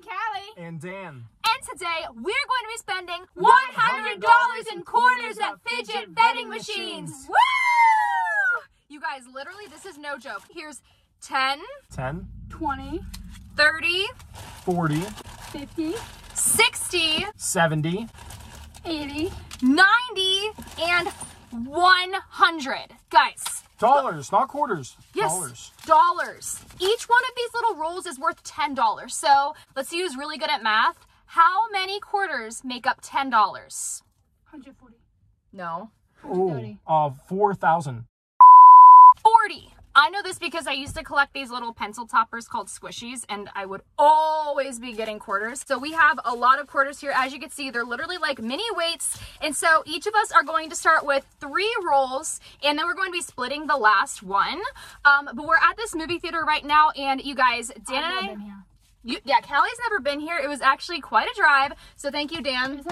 me, Callie. And Dan. And today we're going to be spending $100 in quarters at fidget vending machines. Woo! You guys, literally, this is no joke. Here's 10, 10, 20, 30, 40, 50, 60, 70, 80. 90, and 100. Guys, dollars, not quarters. Yes, Dollars. dollars. Each one of these little rolls is worth $10. So let's see who's really good at math. How many quarters make up $10? 140. No. Oh, uh, 4,000. 40. I know this because I used to collect these little pencil toppers called squishies and I would always be getting quarters. So we have a lot of quarters here. As you can see, they're literally like mini weights. And so each of us are going to start with three rolls and then we're going to be splitting the last one. Um, but we're at this movie theater right now and you guys, Dan and I, you, yeah, Callie's never been here. It was actually quite a drive. So thank you, Dan,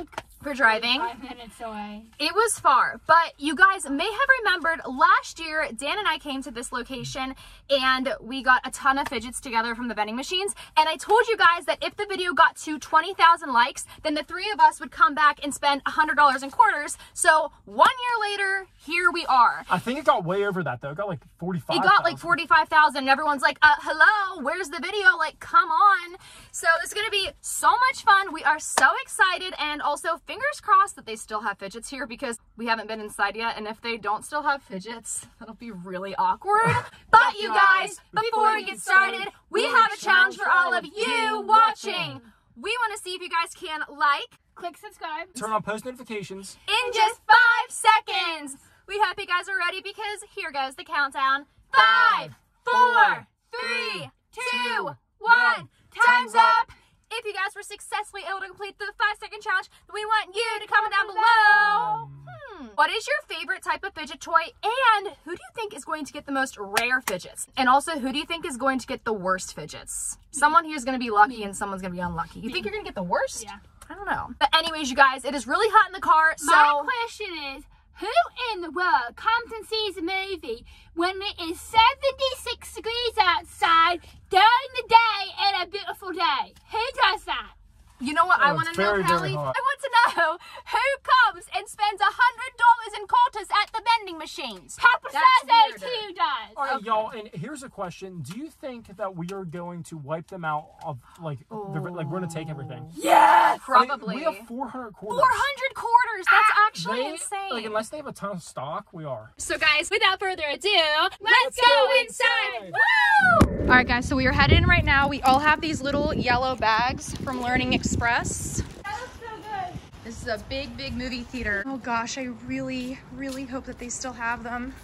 for driving. five minutes away. It was far, but you guys may have remembered last year, Dan and I came to this location and we got a ton of fidgets together from the vending machines. And I told you guys that if the video got to 20,000 likes, then the three of us would come back and spend $100 in quarters. So one year later, here we are. I think it got way over that though. It got like 45. It got like 45,000 and everyone's like, uh, hello, where's the video? Like, come on. So it's going to be so much fun. We are so excited and also fingers crossed that they still have fidgets here because we haven't been inside yet. And if they don't still have fidgets, that'll be really awkward. but you guys, before we get started, we have a challenge for all of you watching. We want to see if you guys can like Click subscribe. Turn on post notifications. in just five seconds. We hope you guys are ready because here goes the countdown. Five, four, three, two, one. Time's up. If you guys were successfully able to complete the five second challenge, then we want you to comment down below. Hmm. What is your favorite type of fidget toy? And who do you think is going to get the most rare fidgets? And also, who do you think is going to get the worst fidgets? Someone here's going to be lucky and someone's going to be unlucky. You think you're going to get the worst? Yeah. I don't know. But anyways, you guys, it is really hot in the car, so My question is, who in the world comes and sees a movie when it is 76 degrees outside during the day and a beautiful day? Who does that? You know what I Oh, want to know, very, very Callie? I want to know who comes and spends a hundred dollars in quarters at the vending machines. Papa That's says weirder. who does. All right, y'all, and here's a question. Do you think that we are going to wipe them out of, like, the, like we're going to take everything? Yes, I mean, probably. we have 400 quarters. Four hundred quarters. That's ah, actually They- insane. Like, unless they have a ton of stock, we are. So guys, without further ado, let's, Let's go go inside. inside. Woo! All right, guys. So we are headed in right now. We all have these little yellow bags from Learning Express. That looks so good. This is a big, big movie theater. Oh gosh, I really, really hope that they still have them.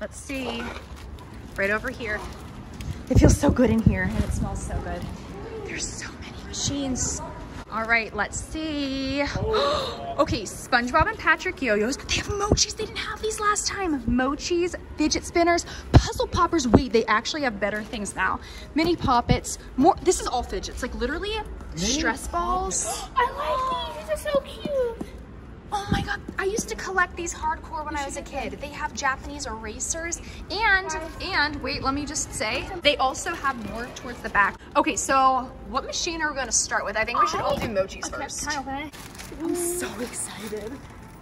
Let's see. Right over here. It feels so good in here and it smells so good. There's so many machines. All right, let's see. okay, SpongeBob and Patrick Yo-Yos, but they have mochis. They didn't have these last time. Mochis, fidget spinners, puzzle poppers. Wait, they actually have better things now. Mini poppets, more. This is all fidgets, like literally stress balls. I like these. These are so cute. Oh my god, I used to collect these hardcore when I was a kid. They have Japanese erasers and, and wait, let me just say, they also have more towards the back. Okay, so what machine are we gonna start with? I think we should all do mochis first. I'm so excited.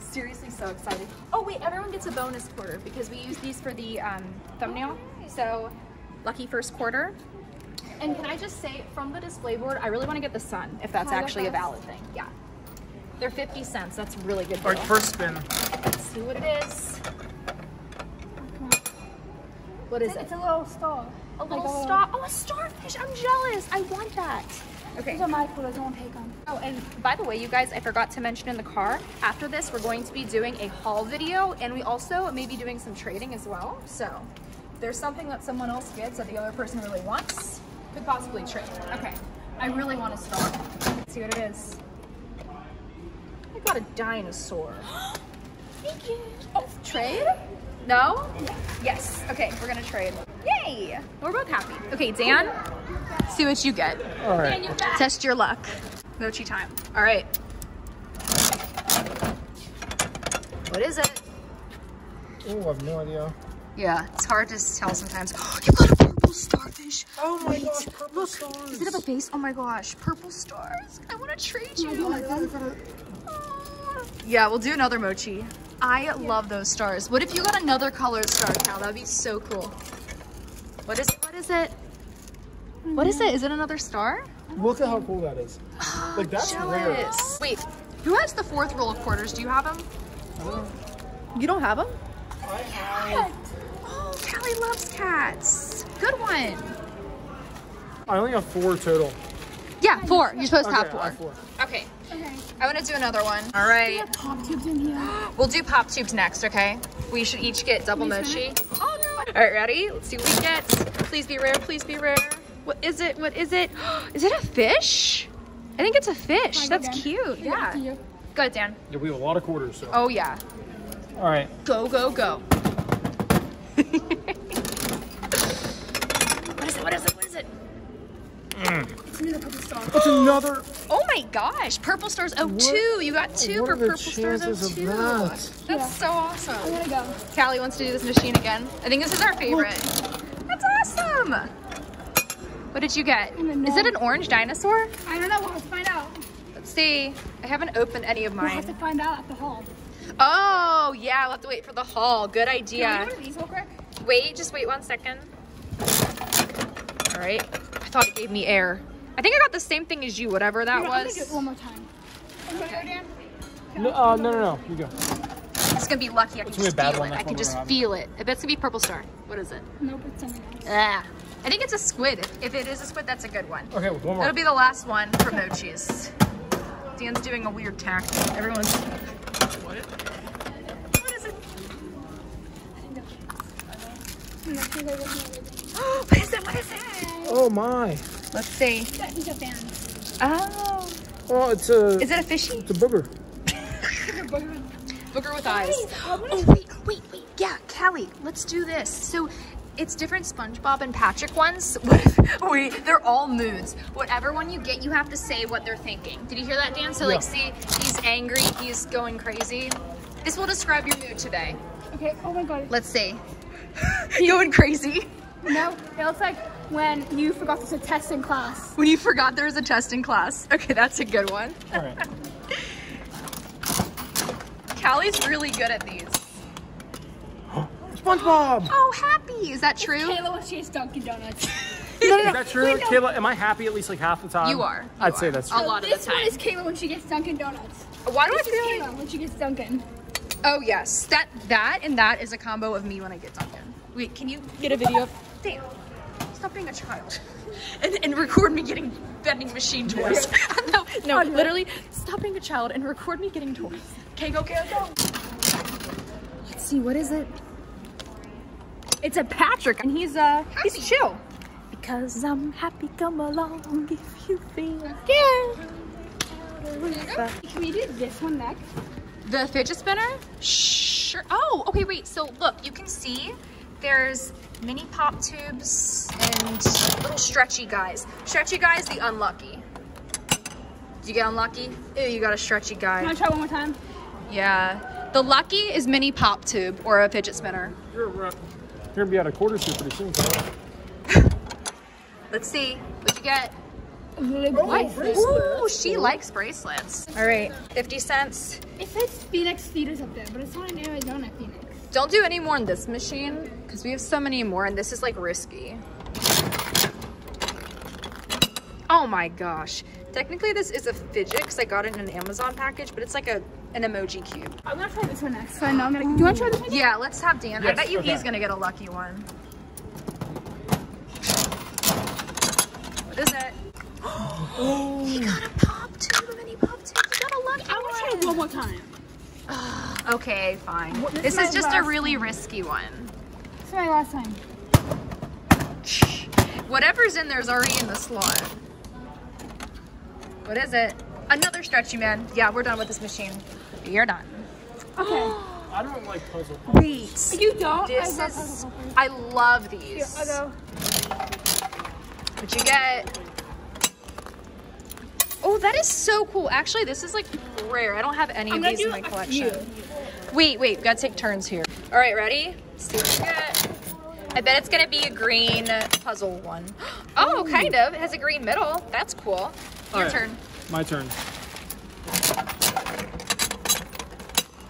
Seriously so excited. Oh wait, everyone gets a bonus quarter because we use these for the um, thumbnail. So, lucky first quarter. And can I just say, from the display board, I really want to get the sun, if that's actually a valid thing. Yeah. They're 50 cents. That's a really good All deal. right, first spin. Let's see what it is. What is It's, it? it's a little star. A little like a star. Oh, a starfish. I'm jealous. I want that. Okay. These are my colors. I won't take them. Oh, and by the way, you guys, I forgot to mention in the car, after this, we're going to be doing a haul video, and we also may be doing some trading as well. So, if there's something that someone else gets that the other person really wants, could possibly trade. Okay. I really want a star. Let's see what it is. I got a dinosaur. Thank you. Oh, trade? No? Yes. Okay, we're gonna trade. Yay! We're both happy. Okay, Dan, see what you get. All right. And you're back. Test your luck. No Mochi time. All right. What is it? Oh, I have no idea. Yeah, it's hard to tell sometimes. you got a purple starfish. Oh my Wait, gosh, purple look, stars. Does it have a face? Oh my gosh, purple stars. I want to trade you. Yeah, we'll do another mochi. I love those stars. What if you got another colored star, Cal? That'd be so cool. What is it? What is it? What is it? Is it another star? Look at how cool that is. Like that's rare. Jealous. Wait, who has the fourth roll of quarters? Do you have them? You don't have them? I have. Oh, Callie loves cats. Good one. I only have four total. Yeah, four. You're supposed to have Okay, I have four. Okay, Okay. I want to do another one. All right. Pop tubes in here. We'll do pop tubes next, okay? We should each get double mochi. Oh no! All right, ready? Let's see what we get. Please be rare, please be rare. What is it? What is it? Is it a fish? I think it's a fish. That's again. cute. Yeah. you. Go ahead, Dan. Yeah, we have a lot of quarters. So. Oh yeah. All right. Go, go, go. what is it? What is it? What is it? It's another. It's another. Oh my gosh, purple stars. Oh, What- two. You got two what for are the purple stars. Oh, chances of two. that? That's Yeah. so awesome. I'm gonna go. Callie wants to do this machine again. I think this is our favorite. That's awesome. What did you get? Is it an orange dinosaur? I don't know. We'll have to find out. Let's see. I haven't opened any of mine. We'll have to find out at the haul. Oh, yeah, we'll have to wait for the haul. Good Can I idea. get these real quick? Wait, just wait one second. All right. I thought it gave me air. I think I got the same thing as you, whatever that Here, I'm gonna do it was. one more time. Okay, Dan. No, uh, no, no, no. You go. It's gonna be lucky. I can It's gonna be a just bad feel one, it. I can just we're feel it. I bet it's gonna be purple star. What is it? Nope, it's something else. Ah. I think it's a squid. If, if it is a squid, that's a good one. Okay, one more. That'll be the last one for mochis. Dan's doing a weird tactic. Everyone's. What is it? What is it? what is it? What is it? Oh my. Let's see. He's a fan. Oh. Oh, it's a. Is it a fishy? It's a booger. Booger with eyes. Oh, wait, wait, wait. Yeah, Callie, let's do this. So it's different SpongeBob and Patrick ones. wait, they're all moods. Whatever one you get, you have to say what they're thinking. Did you hear that, Dan? So, like, see, he's angry, he's going crazy. This will describe your mood today. Okay, oh my god. Let's see. going crazy. No, it looks like when you forgot there's a test in class. When you forgot there was a test in class. Okay, that's a good one. All right. Callie's really good at these. SpongeBob. Oh, happy. Is that true? Kayla will chase Dunkin' Donuts. Is that true, Kayla? Am I happy at least like half the time? You are. You I'd say are. that's A lot of this the one time. is Kayla when she gets Dunkin' Donuts. Why do I This is feel like Kayla when she gets Dunkin'. Oh yes, that that and that is a combo of me when I get Dunkin'. Wait, can you get a video? of Damn, stop being a child, and, and record me getting vending machine toys. no, no, literally, stop being a child and record me getting toys. Okay, go, go, go. Let's see, what is it? It's a Patrick, and he's uh, he's chill. Because I'm happy, come along if you feel scared. Can we do this one next? The fidget spinner? Sure. Oh, okay, wait. So look, you can see there's mini pop tubes and little stretchy guys. Stretchy guys, the unlucky. Did you get unlucky? Ew, you got a stretchy guy. Can I try one more time? Yeah. The lucky is mini pop tube or a fidget spinner. You're, uh, you're gonna be out of quarters here pretty soon. Kayla. Let's see. What'd you get? What? Ooh, she likes bracelets. All right, 50 cents. It says Phoenix Theaters up there, but it's not in Arizona, Phoenix. Don't do any more in this machine because we have so many more and this is like risky. Oh my gosh. Technically this is a fidget because I got it in an Amazon package, but it's like a an emoji cube. I'm gonna try this one next. So I know I'm gonna. Do you want to try this one? Yeah, let's have Dan. I bet you okay. he's gonna get a lucky one. What is it? Oh. He got a pop tube, a mini pop tube. He got a lucky I want to try it one more time. Okay, fine. What- this This is is just a last really risky one. This is my last time. Whatever's in there is already in the slot. What is it? Another stretchy man. Yeah, we're done with this machine. You're done. Okay. I don't like puzzle. Wait. you don't? This I love is. puzzle. I love Here, these. I'll go. What'd you get? Oh, that is so cool. Actually, this is like rare. I don't have any I'm of these in my collection. few. Wait, wait. Gotta take turns here. All right, ready? Let's see what get. I bet it's gonna be a green puzzle one. Oh, kind of. It has a green middle. That's cool. Your Alright. turn. My turn.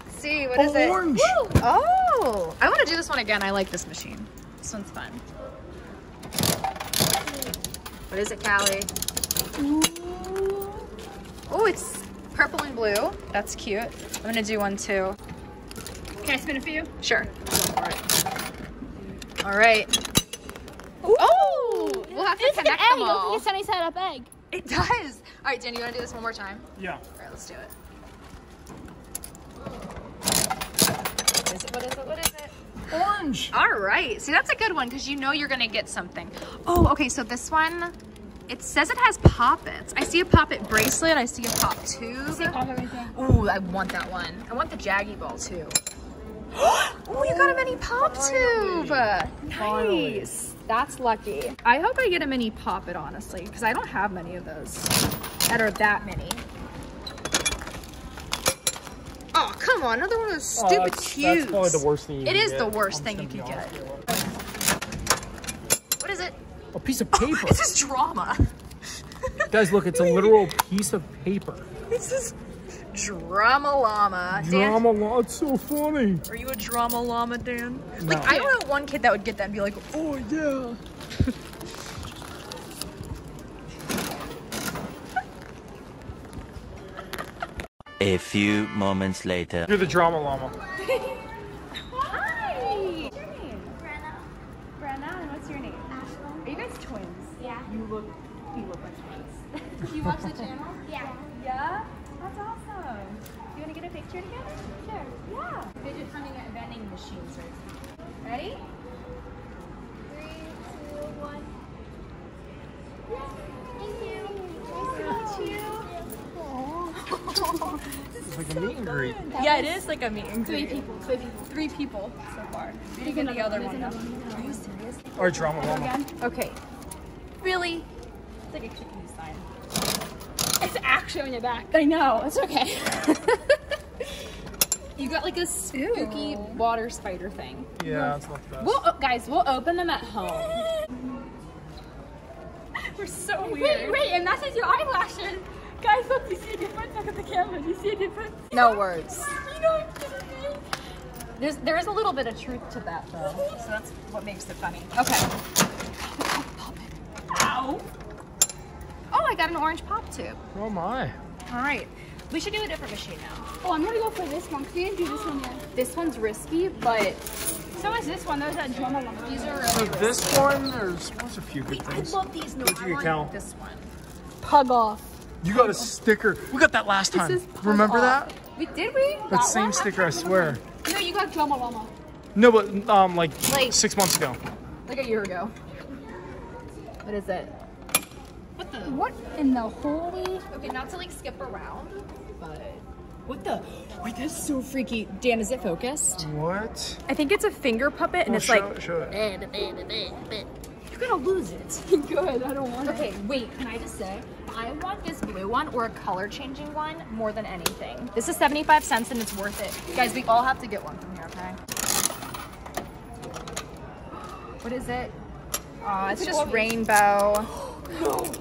see, what is it? Orange. Oh, I want to do this one again. I like this machine. This one's fun. What is it, Callie? Oh, it's purple and blue. That's cute. I'm gonna do one too. Can I spin it for you? Sure. All right. Oh, we'll have to It's an connect egg. them Look all. like a sunny side up egg. It does. All right, Dan, you want to do this one more time? Yeah. All right, let's do it. What is it? What is it? What is it? Orange. All right. See, that's a good one because you know you're going to get something. Oh, okay. So this one, it says it has poppets. I see a poppet bracelet. I see a pop tube. Pop everything. Ooh, I want that one. I want the Jaggy ball too. oh, you got a mini pop tube. Finally. Nice. That's lucky. I hope I get a mini poppet, honestly, because I don't have many of those that are that many. Oh, come on. Another one of those Oh, stupid that's, cubes. that's probably the worst thing you It can is get. the worst I'm thing you just could gonna get. honest with you. What is it? A piece of paper. This is drama. Guys, look, it's a literal piece of paper. This is drama llama. Drama law. It's so funny. are you a drama llama, Dan? No. Like, I don't know one kid that would get that and be like, oh yeah. A few moments later. You're the drama llama. Hi. What's your name? Brenna. Brenna, and what's your name? Ashlyn. Are you guys twins? Yeah. You look, you look like twins. You watch the channel? Yeah. yeah? That's awesome. You want to get a picture together? Sure. Yeah. Fidget hunting at vending machines right Ready? Three, two, one. Thank you. Nice to meet you. It's like a meet and greet. Yeah, it is like a meet and Three greet. people. Three people. Three people so far. We didn't get the other one though. Are you serious? Or drama llama. Again. Okay. Really? It's like a chicken sign. It's actually on your back. I know. It's okay. you got like a spooky water spider thing. Yeah, it's not the best. We'll, oh, guys, we'll open them at home. We're so weird. wait, wait, and that is your eyelashes. Guys, look, you see a difference? Look at the camera. Do you see a difference? No words. You know what I'm saying? There's there is a little bit of truth to that though, so that's what makes it funny. Okay. Ow. I got an orange pop tube. Oh my. All right, we should do a different machine now. Oh, I'm gonna go for this one because we didn't do this one yet. This one's risky, but So is this one. Those are drama llama. these are So really this one, there's, there's a few good Wait, I love these. No, What'd I want Cal? this one. Pug off. You got a sticker. We got that last time. is Remember off. that? We did we? That same sticker, I swear. No, you got drama llama. No, but um, like Like- six months ago. Like a year ago. What is it? What the? What in the holy? Okay, not to like skip around, but what the? Wait, that's so freaky. Dan, is it focused? What? I think it's a finger puppet, and Well, it's show, like show it. you're gonna lose it. Good. I don't want it. Okay, wait, can I just say, I want this blue one or a color changing one more than anything. This is 75 cents and it's worth it. Guys, we all have to get one from here, okay? What is it? Aw, it's just rainbow.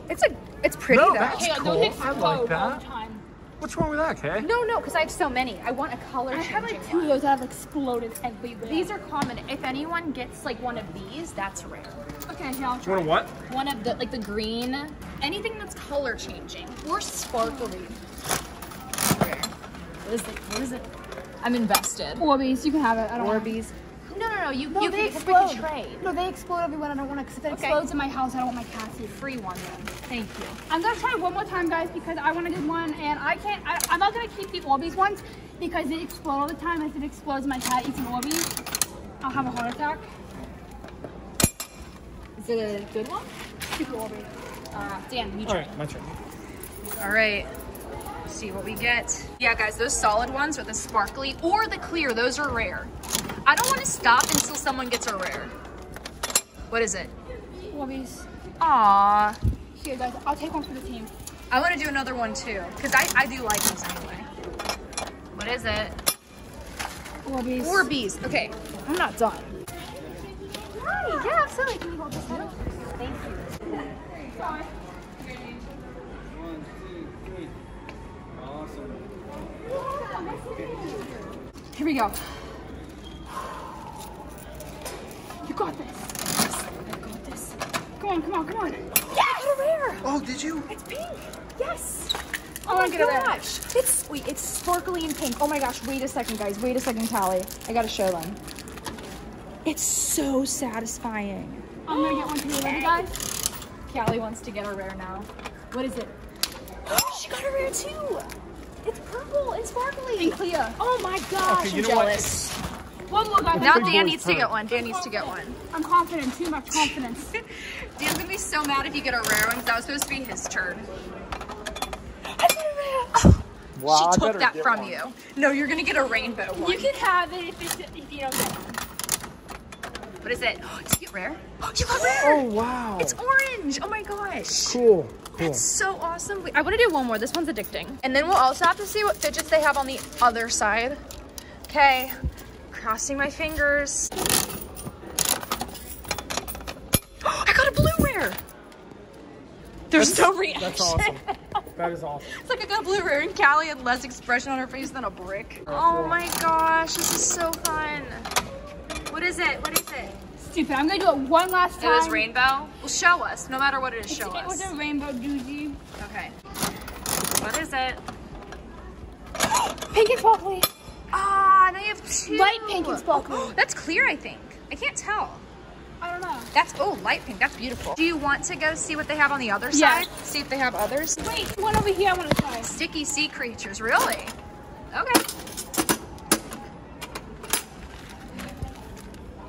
It's a, it's pretty No, though. that's Hey, cool. those I like all that. time. What's wrong with that, Kay? No, no, because I have so many. I want a color I have like two one. of those that have exploded everywhere. These are common. If anyone gets like one of these, that's rare. okay. Here, I'll You try. want a what? One of the like the green, anything that's color changing or sparkly. Rare. What is it? What is it? I'm invested. Orbeez. You can have it. I don't want it. Orbeez. No, no, no. You No, you they can, we can explode. trade. No, they explode everyone. I don't want to. Because if it Okay. explodes in my house, I don't want my cat to. Free one then. Thank you. I'm gonna try one more time, guys, because I want a good one, and I can't. I, I'm not gonna keep the Orbeez ones because they explode all the time. If it explodes, my cat eats an Orbeez. I'll have a heart attack. Is it a good one? Super Orbeez. Uh, Dan, you All trade. right, my turn. All right. See what we get. Yeah, guys, those solid ones with the sparkly or the clear, those are rare. I don't want to stop until someone gets a rare. What is it? Orbeez. Aw. Here, guys. I'll take one for the team. I want to do another one too, because I, I do like these anyway. What is it? Orbeez. Orbeez. Okay, I'm not done. Hi. Yeah, absolutely. Can you hold this head? Thank you. Here we go. You got this. I got this. Come on, come on, come on. Yes! Got a rare. Oh, did you? It's pink. Yes. I want to get a rare. gosh. It's wait, it's sparkly and pink. Oh my gosh, wait a second, guys. Wait a second, Callie. I gotta show them. It's so satisfying. I'm gonna get one too. Ready, guys? Callie wants to get a rare now. What is it? Oh, she got a rare too. It's purple and sparkly. And clear. Oh my gosh, Okay, you I'm know what? jealous. One more, guys. Now Dan boy's needs to get one. Dan needs to get one. I'm confident. Too much confidence. Dan's gonna be so mad if you get a rare one because that was supposed to be his turn. I got a rare. Oh, wow, I she took that from one. you. No, you're gonna get a rainbow one. you can have it if, it's, if you don't get one. What is it? Did you get you got rare. Oh wow. It's orange. Oh my gosh. cool. Cool. That's so awesome. Wait, I want to do one more. This one's addicting. And then we'll also have to see what fidgets they have on the other side. Okay. Crossing my fingers. I got a blue rare. There's no reaction. That's awesome. That is awesome. It's like I got a blue rare and Callie had less expression on her face than a brick. Oh, oh my gosh, this is so fun. What is it? What is it? Stupid. I'm gonna do it one last time. It was rainbow. Well, show us. No matter what it is, show It was a rainbow doozy. Okay. What is it? Pink and sparkly. Ah, now you have two. Light pink and sparkly. That's clear, I think. I can't tell. I don't know. That's, oh, light pink. That's beautiful. Do you want to go see what they have on the other Yeah. side? See if they have others? Wait, one over here I want to try. Sticky sea creatures, really? Okay.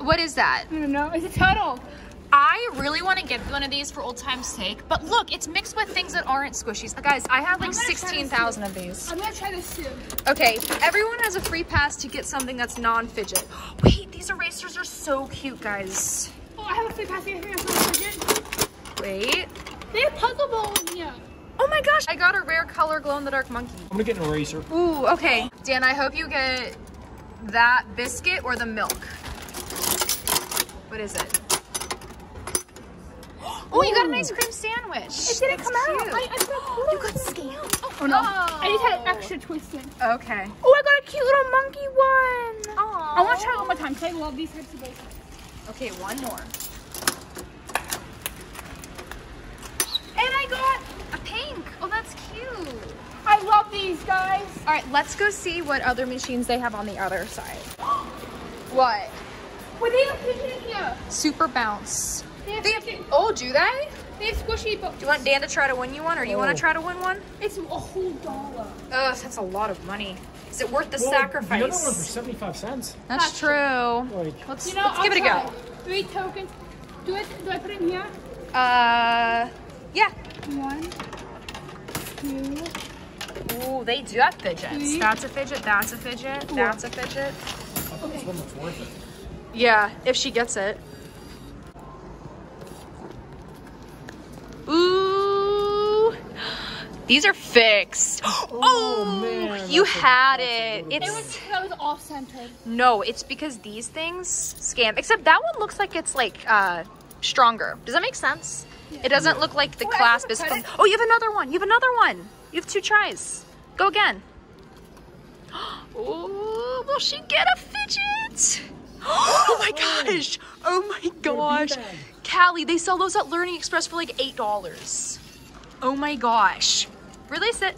What is that? I don't know. It's a turtle. I really want to get one of these for old time's sake, but look, it's mixed with things that aren't squishies. Guys, I have like I'm gonna try this 16,000 of these. I'm gonna try this too. Okay, everyone has a free pass to get something that's non-fidget. Wait, these erasers are so cute, guys. Oh, I have a free pass here. Here, here. Wait. They have puzzle ball in here. Oh my gosh, I got a rare color glow-in-the-dark monkey. I'm gonna get an eraser. Ooh, okay. Dan, I hope you get that biscuit or the milk. What is it? Oh, you got an ice cream sandwich. It didn't That's come out. cute. I, I got You got scammed. Oh no. Oh, I just had extra twisted. Okay. Oh, I got a cute little monkey one. Aww. I want to try it one more time because I love these types of bracelets. Okay, one more. And I got, A pink. Oh, that's cute. I love these guys. All right, let's go see what other machines they have on the other side. What? Well, they have fidget here. Super bounce. They have They have, oh, do they? They have squishy, but Do you want Dan to try to win you one, or do you want Oh. to try to win one? it's a whole dollar. Ugh, that's a lot of money. Is it worth the Well, sacrifice? The other ones are 75 cents. That's true. Like, Let's, You know, let's give it a go. Three tokens. Do it. Do I put it in here? Uh, yeah. One, two. Ooh, they do have fidgets. Three. That's a fidget. That's a fidget. That's a fidget. I Yeah, if she gets it. Ooh. These are fixed. Oh, man, you had a it. little It It's was that was off centered. no, it's because these things scam. Except that one looks like it's like uh stronger. Does that make sense? It doesn't look like the Oh, clasp is from. Oh, you have another one. You have another one. You have two tries. Go again. Oh, will she get a fidget? Oh my gosh. Oh my gosh. Callie, they sell those at Learning Express for like $8. Oh my gosh. Release it.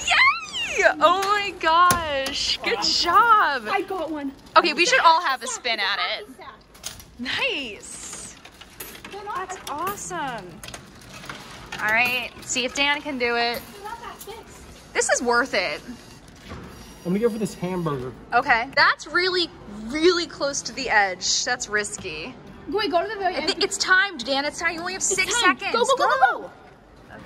Yay! Oh my gosh. Good job. I got one. Okay, we should all have a spin at it. Nice. That's awesome. All right, see if Dan can do it. they're not that fixed. This is worth it. I'm gonna go for this hamburger. Okay. That's really, really close to the edge. That's risky. Wait, go to the very end. it's timed, Dan. It's time. You only have six time. seconds. Go, go, go, go, go. Okay.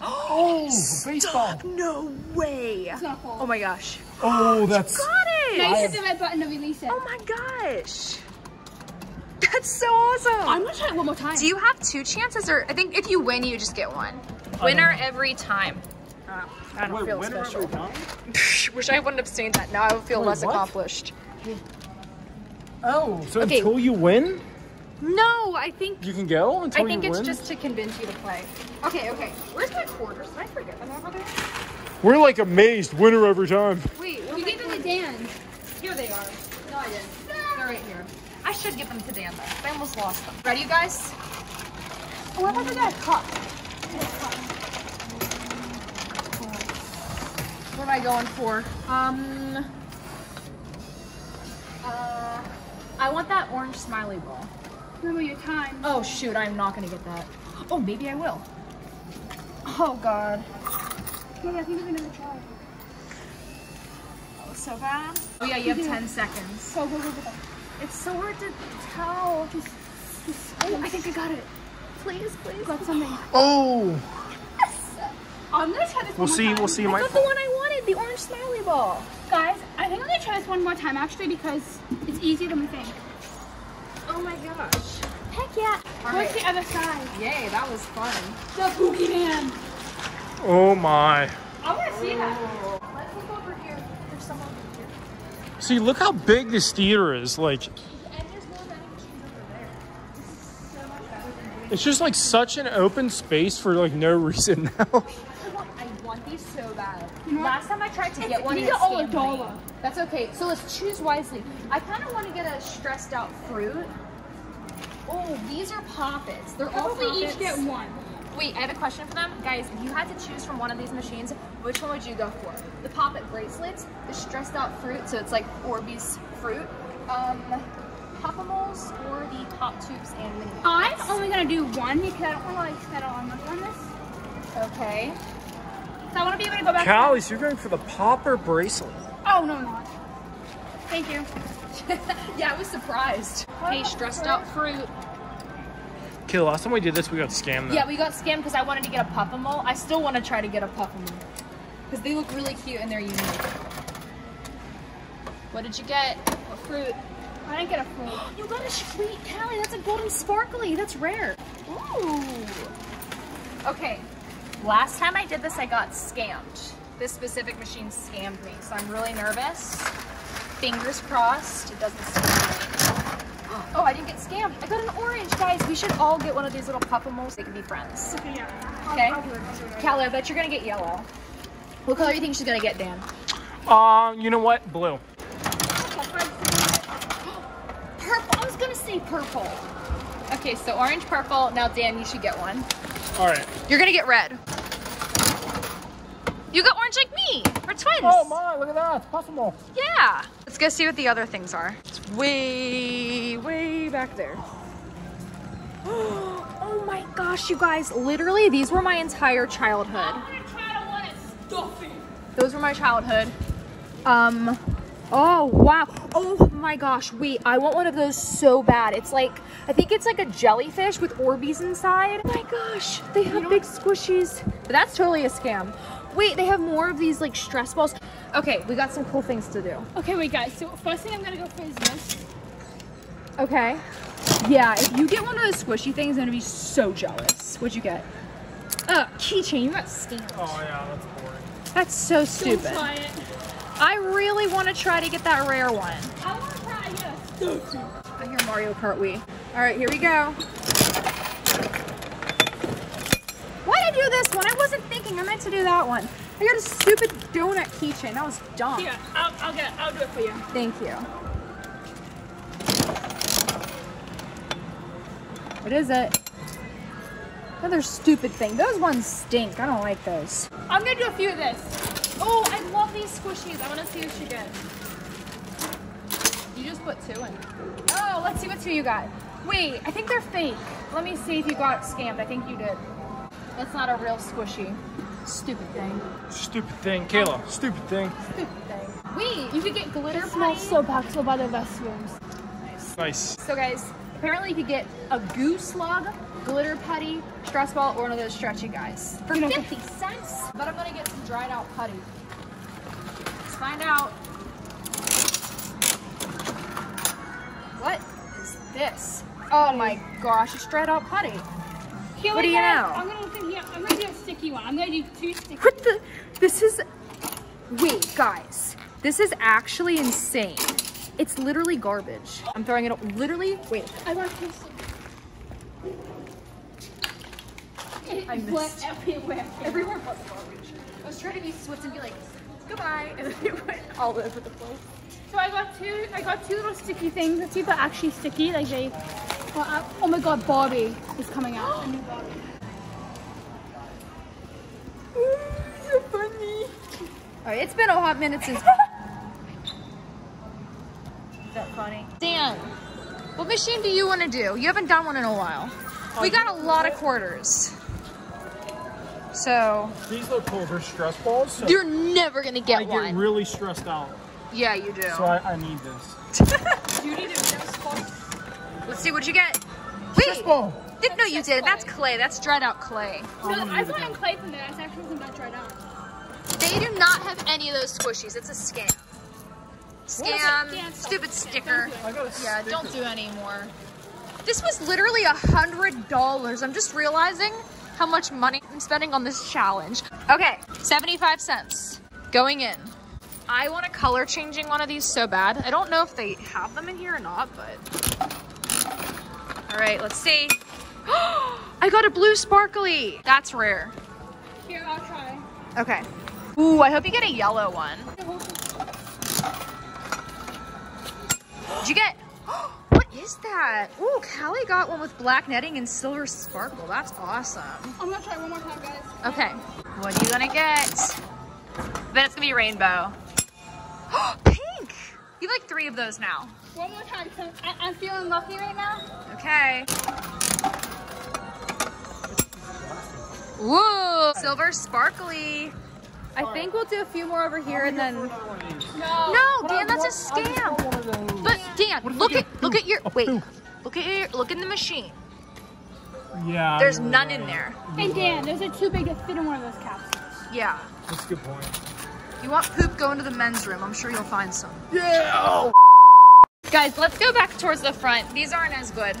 Oh, baseball. No way. It's not full. Oh my gosh. Oh, that's. Got it. Now you it. hit the red button to release it. Oh my gosh. That's so awesome. I'm gonna try it one more time. Do you have two chances, or I think if you win, you just get one? Winner every time. Oh, I don't Wait, feel special. every? Wish I wouldn't have seen that. Now I would feel Wait, less what? accomplished. Oh, so Okay. until you win, No, I think you can go until I think it's win. just to convince you to play. Okay, okay. Where's my quarters? Did I forget them over there? We're like amazed, winner every time. Wait, where You gave them to Dan. Here they are. No, I didn't. They're right here. I should give them to Dan though. I almost lost them. Ready, you guys? Oh, what about that cup? What am I going for? Um. Uh, I want that orange smiley ball. Remember your time. Oh shoot, I'm not gonna get that. Oh, maybe I will. Oh god. Yeah, I think we're gonna try. Oh, so bad. Oh yeah, you have 10 seconds. Go, go, go, go. It's so hard to tell. Just, just, Oh, I think I got it. Please, please. got something. Oh, I'm gonna try this we'll see. time. We'll see. I My got the one I wanted, the orange smiley ball. Guys, I think I'm gonna try this one more time actually because it's easier than we think. Oh my gosh. Heck yeah. All What's right. the other side? Yay, that was fun. The boogeyman. Oh my. I wanna see that. Let's look over here. There's some over here. See, look how big this theater is. Like, And there's more vending machines over there. This is so much better than it's just like such an open space for like no reason now. Last time I tried to get one, these it are all a dollar. That's okay. So let's choose wisely. I kind of want to get a stressed out fruit. Oh, these are poppets. They're How all poppets. each get one? Wait, I have a question for them. Guys, if you had to choose from one of these machines, which one would you go for? The poppet bracelets, the stressed out fruit, so it's like Orbeez fruit, um, or the pop tubes and mini I'm only gonna do one because I don't wanna like settle on this. Okay. So I wanna be able to go back. Callie, so you're going for the popper bracelet. Oh no, I'm not. Thank you. yeah, I was surprised. Hey, stressed out fruit. Okay, the last time we did this, we got scammed. Though. Yeah, we got scammed because I wanted to get a Puffamo. I still want to try to get a Puffamo. Because they look really cute and they're unique. What did you get? What fruit? I didn't get a fruit. You got a sweet Callie. That's a golden sparkly. That's rare. Ooh. Okay. Last time I did this, I got scammed. This specific machine scammed me, so I'm really nervous. Fingers crossed. It doesn't scam me. Oh, I didn't get scammed. I got an orange, guys. We should all get one of these little Puffamos. They can be friends. Okay, yeah. Okay. I'll do it. I'll do it. Callie, I bet you're gonna get yellow. What color do you think she's gonna get, Dan? Uh, you know what? Blue. Purple. I was gonna say purple. Okay, so orange, purple. Now, Dan, you should get one. All right. You're gonna get red. You got orange like me. We're twins. Oh my! Look at that. It's possible. Yeah. Let's go see what the other things are. It's way, way back there. Oh my gosh, you guys. Literally, these were my entire childhood. I'm gonna try to want it stuffy. Those were my childhood. Um, oh wow. Oh my gosh, wait, I want one of those so bad. It's like, I think it's like a jellyfish with Orbeez inside. Oh my gosh, they have big squishies. But that's totally a scam. Wait, they have more of these like stress balls. Okay, we got some cool things to do. Okay, wait, guys. So first thing I'm gonna go for is this. Okay. Yeah, if you get one of those squishy things, I'm gonna be so jealous. What'd you get? Uh, keychain, you got scammed. Oh yeah, that's boring. That's so stupid. Don't try it. I really want to try to get that rare one. I wanna try to get. I hear Mario Kart Wii. All right, here we go. Why did I do this one? I wasn't thinking. I meant to do that one. I got a stupid donut keychain. That was dumb. Here, I'll, I'll get. I'll do it for you. Thank you. What is it? Another stupid thing. Those ones stink. I don't like those. I'm gonna do a few of this. Oh, I love these squishies. I want to see what she gets. You just put two in. Oh, let's see what two you got. Wait, I think they're fake. Let me see if you got scammed. I think you did. That's not a real squishy. Stupid thing. Stupid thing, Kayla. Stupid thing. Stupid thing. Wait, you could get glitter It smells putty. so bad. So by the restrooms. Nice. So guys, apparently you could get a goose slug, glitter putty, stress ball, or one of those stretchy guys for You know- 50 cents. But I'm gonna get some dried out putty. Let's find out. What is this? Oh my gosh, it's dried out putty. Here What we do you go. know? Sticky one. I'm gonna do two sticky. What the? This is. Wait, guys. This is actually insane. It's literally garbage. I'm throwing it. Literally, wait. I want to. It I missed. everywhere. Everywhere but the garbage. I was trying to be swift and be like, goodbye, and then it went all over the place. So I got two. I got two little sticky things. Let's see if they're actually sticky. Like they. Oh, oh my God, Barbie is coming out. A new Barbie. so funny. All right, it's been a hot minute since. Is that funny? Dan, what machine do you want to do? You haven't done one in a while. Oh, we got a lot of quarters. So These look cool. They're stress balls. So you're never gonna get I get one. really stressed out. yeah, you do. So I, I need this. you need a stress ball. Let's see what you get. Stress ball. Did- no, you did. That's clay. That's dried out clay. No, I was wanting clay from there. It's actually wasn't that dried out. They do not have any of those squishies. It's a scam. Scam, Dan, stupid sticker. I Yeah, sticker. don't do anymore. This was literally a hundred dollars. I'm just realizing how much money I'm spending on this challenge. Okay, 75 cents going in. I want a color changing one of these so bad. I don't know if they have them in here or not, but. All right, let's see. I got a blue sparkly. That's rare. Here, I'll try. Okay. Ooh, I hope you get a yellow one. Did you get? What is that? Ooh, Callie got one with black netting and silver sparkle. That's awesome. I'm gonna try one more time, guys. Okay, what are you gonna get? Bet it's gonna be rainbow. Pink! You like three of those now. One more time. I, I'm feeling lucky right now. Okay. Woo! Silver sparkly. I think we'll do a few more over here and then. No. No, Dan, that's a scam. But Dan, look at look at your oh, wait. Look at your look in the machine. Yeah. There's none in there. Hey Dan, those are too big to fit in one of those capsules. Yeah. That's a good point. You want poop? Go into the men's room. I'm sure you'll find some. Yeah. Guys, let's go back towards the front. These aren't as good.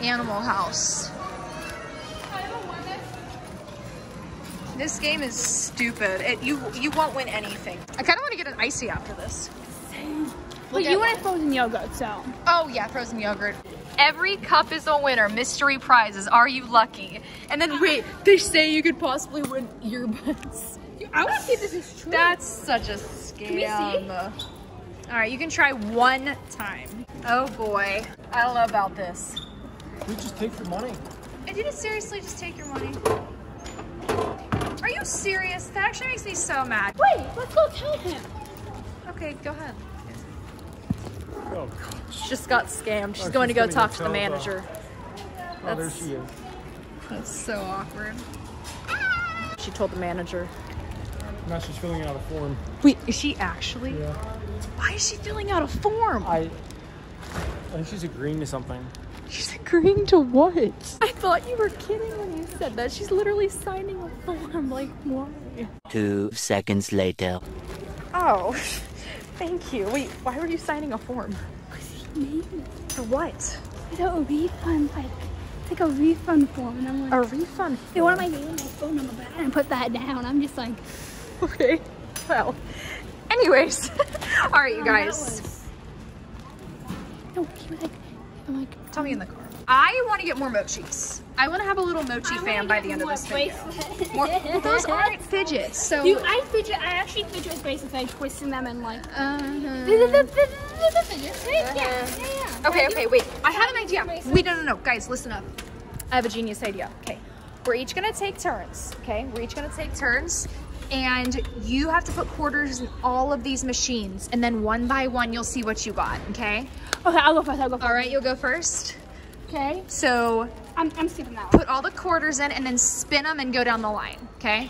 Animal House. This game is stupid. It, you you won't win anything. I kind of want to get an icy after this. But Look you at- wanted frozen yogurt, so. Oh yeah, frozen yogurt. Every cup is a winner. Mystery prizes. Are you lucky? And then wait, they say you could possibly win earbuds. I want to see if this is true. That's such a we scam. see? All right, you can try one time. Oh boy, I don't know about this. We just take your money. I Did you seriously just take your money? Are you serious? That actually makes me so mad. Wait, let's go tell him. Okay, go ahead. Oh gosh. She just got scammed. She's Oh, going to go talk to the tell the- manager. Oh, there That's- she is. That's so awkward. She told the manager. Now she's filling out a form. Wait, is she actually? Yeah. Why is she filling out a form? I. I think she's agreeing to something. She's agreeing to what? I thought you were kidding when you said that. She's literally signing a form. Like, why? Two seconds later. Oh, thank you. Wait, why were you signing a form? For what? It's a refund, like, it's like a refund form, and I'm like, A like, refund. they want my name and my phone number, but I didn't put that down. I'm just like, Okay. Well, anyways. All right, you um, guys. was- No, he was like, I'm like, Tell me in the car. I want to get more mochis. I want to have a little mochi fan by the end of this video. More, well, those aren't fidgets, so. I fidget. I actually fidget with bracelets. I twisting them and like. Uh-huh. yeah, yeah, yeah. Okay, okay, wait. I have an idea. Wait, no, no, no. Guys, listen up. I have a genius idea. Okay. We're each gonna take turns. Okay. We're each gonna take turns. And you have to put quarters in all of these machines. And then one by one, you'll see what you got. Okay. Okay, I'll go first. I'll go first. All right, you'll go first. Okay. So I'm, I'm skipping that one. put all the quarters in and then spin them and go down the line. Okay.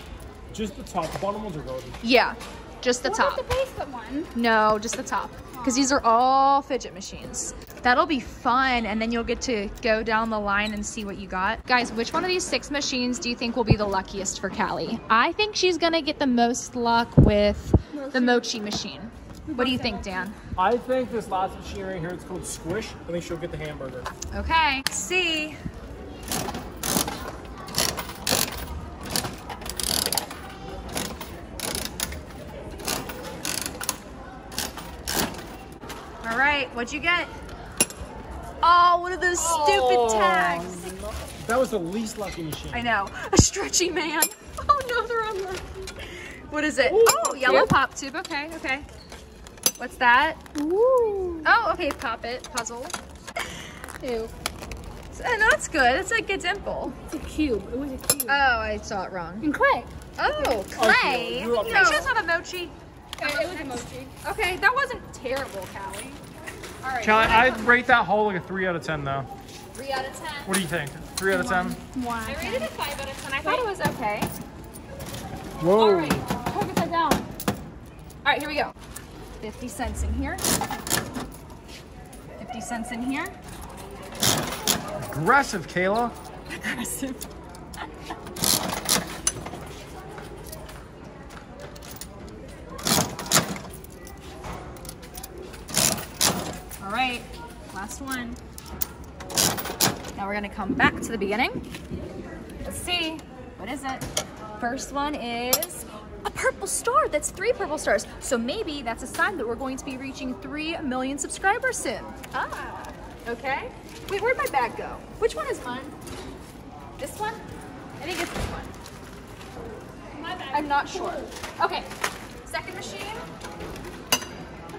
Just the top. The bottom ones are garbage. Yeah. Just the What top. the bracelet one? No, just the top. Because these are all fidget machines. That'll be fun, and then you'll get to go down the line and see what you got. Guys, which one of these six machines do you think will be the luckiest for Callie? I think she's gonna get the most luck with the mochi machine. What do you think, Dan? I think this last machine right here, it's called Squish. I think she'll get the hamburger. Okay, see. All right, right, what'd you get? Oh, one of those stupid oh. tags. That was the least lucky machine. I know. A stretchy man. Oh no, they're unlucky. What is it? oh, yellow pop tube. Okay, okay. What's that? Ooh. Oh, okay, pop it. Puzzle. Ew. No, that's good. It's like a dimple. It's a cube. It was a cube. Oh, I saw it wrong. and clay. Oh, clay. you were up No, there. she doesn't have a mochi. It, it was a. Okay, that wasn't terrible, Callie. All right. Kelly, I'd rate that hole like a 3 out of 10 though. Three out of ten. What do you think? 3 out of 10? One. I rated it five out of ten. I thought it was okay. Whoa. All right. Turn it down. All right, here we go. 50 cents in here. 50 cents in here. Aggressive, Kayla. Aggressive. All right, last one. Now we're gonna come back to the beginning. Let's see, what is it? First one is a purple star. That's three purple stars. So maybe that's a sign that we're going to be reaching 3 million subscribers soon. Ah, okay. Wait, where'd my bag go? Which one is mine? This one? I think it's this one. My bad. I'm not sure. Okay, second machine.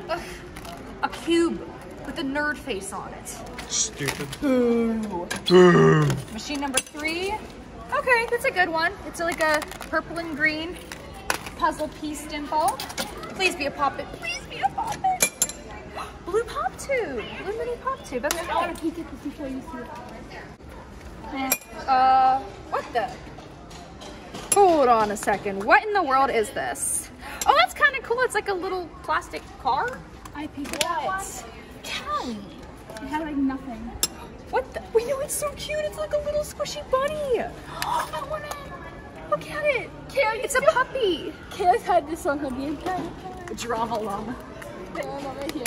Ugh, a cube with a nerd face on it. Stupid. Machine number three. Okay, that's a good one. It's like a purple and green puzzle piece dimple. Please be a poppet. Please be a poppet. Blue pop tube. Blue mini pop tube. I want Okay. to peek at this before you see it. Uh, what the? Hold on a second. What in the world is this? Oh, that's kind of cool. It's like a little plastic car. I peeked at that one. Callie. It had like nothing. What the? Wait, no, it's so cute. It's like a little squishy bunny. I want it. Look at it. It's a puppy. Kayla's had this on her the entire time. Drama llama. Kayla, right here.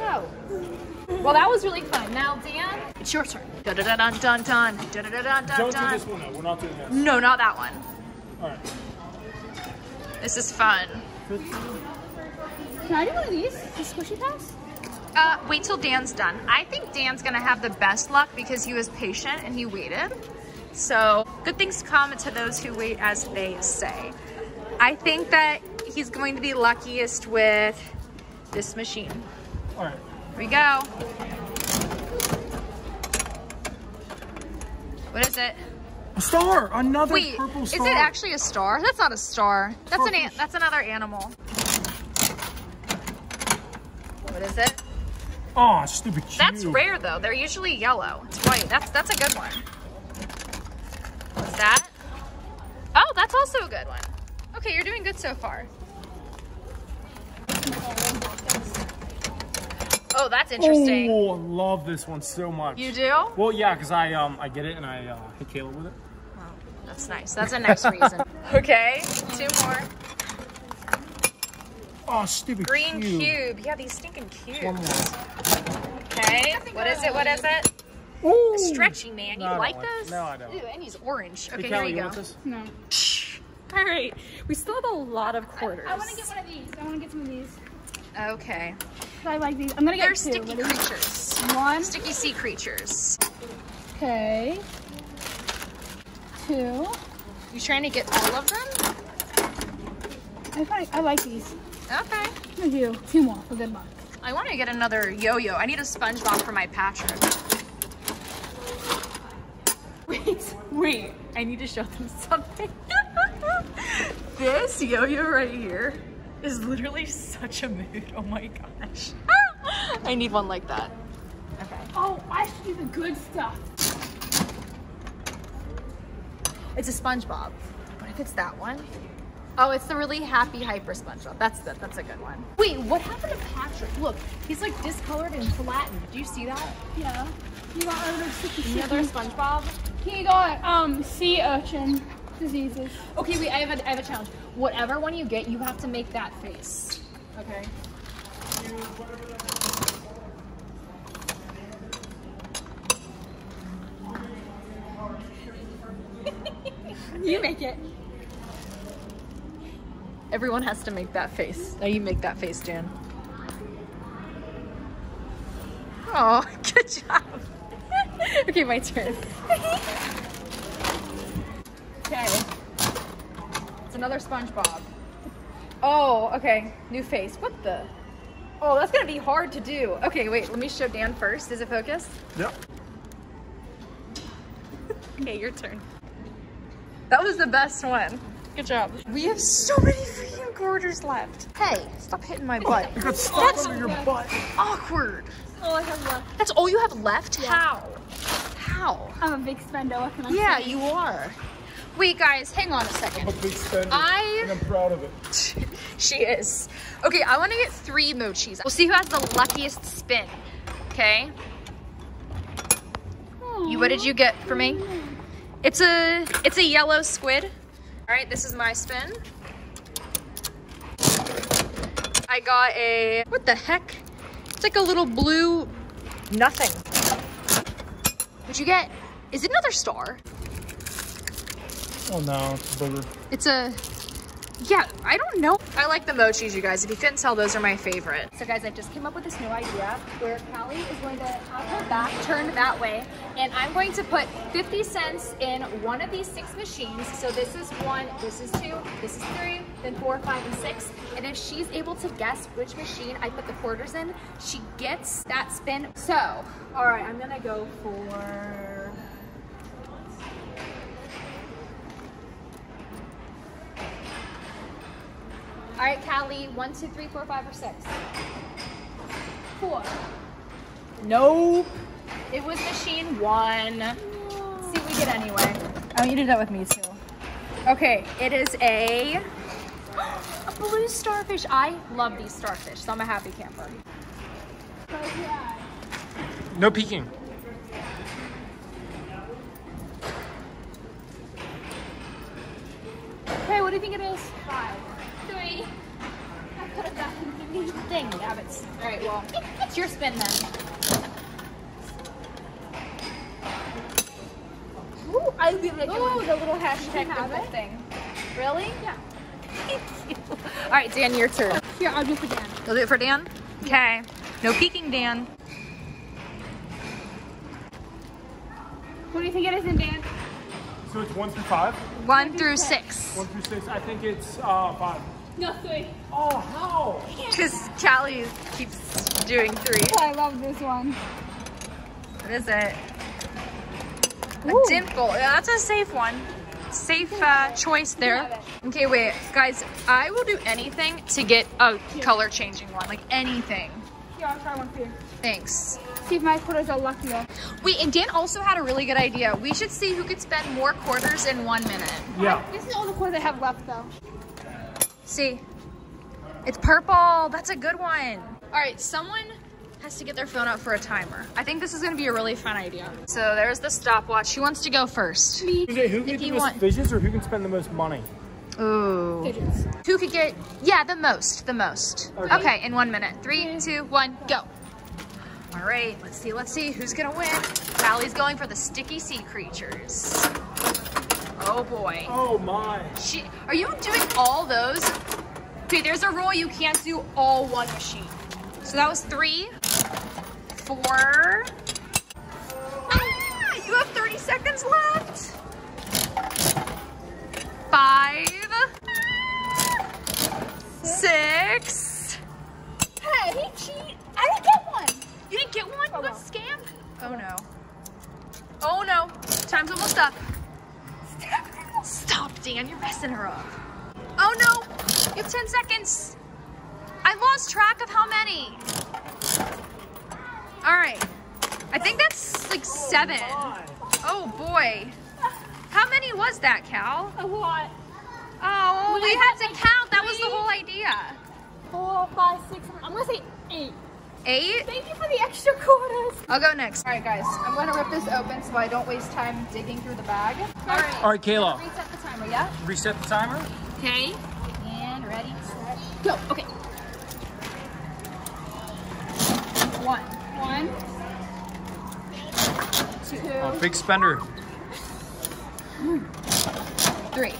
Oh. Well, that was really fun. Now, Dan, it's your turn. Dun dun dun dun dun dun dun dun dun Don't do dun. this one though. We're not doing this. No, not that one. Alright. This is fun. Can I do one of these? The squishy pass? Uh, wait till Dan's done. I think Dan's gonna have the best luck because he was patient and he waited. So good things come to those who wait, as they say. I think that he's going to be luckiest with this machine. Alright. Here we go. What is it? A star! Another Wait, purple star! is it actually a star? That's not a star. That's an Purple an- that's another animal. What is it? Oh, stupid cube. That's rare though. They're usually yellow. It's white. That's that's a good one. What's that? Oh, that's also a good one. Okay, you're doing good so far. Oh, that's interesting. Oh, love this one so much. You do? Well, yeah, because I um I get it and I uh, hit Kayla with it. That's nice. That's a nice reason. okay, two more. Oh, stupid Green cube. cube. Yeah, these stinking One cubes. more. Okay, what is it? What is it? Ooh. Stretchy man. You No, I like like- those? no, I don't. Ew, and he's orange. Hey, Okay, Callie, here we go. want this? No. All right, we still have a lot of quarters. I want to get one of these. I want to get some of these. Okay, I like these. I'm gonna get they're two. sticky creatures. One. Sticky sea creatures. Okay. Two. You trying to get all of them? I, I like these. Okay. I'm gonna do two more for good luck. I want to get another yo-yo. I need a SpongeBob for my Patrick. Wait, wait. I need to show them something. this yo-yo right here is literally such a mood. Oh my gosh. I need one like that. Okay. Oh, I should do the good stuff. It's a SpongeBob. What if it's that one? Oh, it's the really happy hyper SpongeBob. That's the, that's a good one. Wait, what happened to Patrick? Look, he's like discolored and flattened. Do you see that? Yeah. You got other sticky Another sticky. SpongeBob? He got um sea urchin diseases. Okay, wait, I have a, I have a challenge. Whatever one you get, you have to make that face. Okay. You make it. Everyone has to make that face. Now you make that face, Jan. Oh, good job. okay, my turn. okay. It's another SpongeBob. Oh, okay. New face. What the? Oh, that's gonna be hard to do. Okay, wait. Let me show Dan first. Is it focused? Yep. Okay, your turn. That was the best one. Good job. We have so many freaking quarters left. Hey, stop hitting my butt. You got stuck under your butt. Awkward. Oh, I have left. That's all you have left? How? How? I'm a big spender. What can I Yeah, say? you are. Wait, guys, hang on a second. I'm a big spender. I- And I'm proud of it. She is. Okay, I want to get three mochis. We'll see who has the luckiest spin. Okay. You, what did you get for me? It's a, it's a yellow squid. All right, this is my spin. I got a, what the heck? It's like a little blue nothing. What'd you get? Is it another star? Oh no, it's a booger. It's a, yeah, I don't know. I like the mochis, you guys. If you couldn't tell, those are my favorite. So guys, I just came up with this new idea where Callie is going to have her back turned that way, and I'm going to put 50 cents in one of these six machines. So this is one, this is two, this is three, then four, five, and six. And if she's able to guess which machine I put the quarters in, she gets that spin. So, all right, I'm gonna go for All right, Callie, one, two, three, four, five, or six? Four. Nope. It was machine one. Let's see what we get anyway. Oh, you did that with me too. Okay, it is a, a blue starfish. I love these starfish, so I'm a happy camper. No peeking. Okay, what do you think it is? Five. Three. I put it back in the thing, rabbits. All right, well, it's your spin then. Ooh, I really like Ooh, it. the little hashtag have purple it? thing. Really? Yeah. All right, Dan, your turn. Here, I'll do it again. You'll do it for Dan? Okay. No peeking, Dan. What do you think it is in Dan? So it's one through five? One through six. One through six. I think it's uh, five. No, three. Oh, how? Because Callie keeps doing three. I love this one. What is it? A dimple. Yeah, that's a safe one. Safe uh, choice there. Okay, wait, guys. I will do anything to get a color changing one. Like anything. Here, I'll try one for you. Thanks. See if my quarters are luckier. Wait, and Dan also had a really good idea. We should see who could spend more quarters in one minute. Yeah. This is all the quarters I have left, though. See, it's purple. That's a good one. All right, someone has to get their phone out for a timer. I think this is gonna be a really fun idea. So there's the stopwatch. Who wants to go first? Me. Who can If get the most want- fishes or who can spend the most money? Ooh. Fidgets. Who could get, yeah, the most, the most. Okay. Okay, in one minute. Three, two, one, go. All right, let's see, let's see who's gonna win. Callie's going for the sticky sea creatures. Oh boy. Oh my. She, are you doing all those? Okay, there's a rule you can't do all one machine. So that was three, four. Ah, you have 30 seconds left. Five, six. Hey, he cheat. I didn't get one. You didn't get one? You got scammed? Oh no. Oh no. Time's almost up. Stop, Dan. You're messing her up. Oh no. You have 10 seconds. I lost track of how many. All right. I think that's like seven. Oh boy. How many was that, Cal? A lot. Oh, Well, we had had, to like, count. That was the whole idea. Four, five, six. I'm gonna say eight. Eight? Thank you for the extra quarters. I'll go next. All right, guys. I'm going to rip this open so I don't waste time digging through the bag. All right. All right, Kayla. Reset the timer, yeah? Reset the timer. Okay? And ready, set, go. Okay. One. One. Two. Oh, big spender. Hmm. Three.